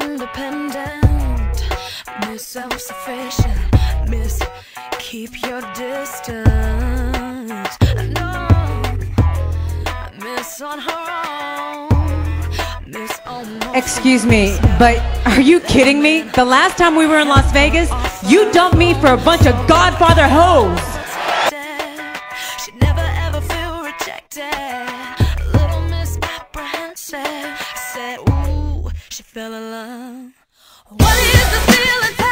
Independent, Miss Self-Sufficient, Miss Keep Your Distance. No, Miss on her own, Miss Almost. Excuse me, but are you kidding me? The last time we were in Las Vegas, you dumped me for a bunch of Godfather hoes. fell in love. What is the feeling?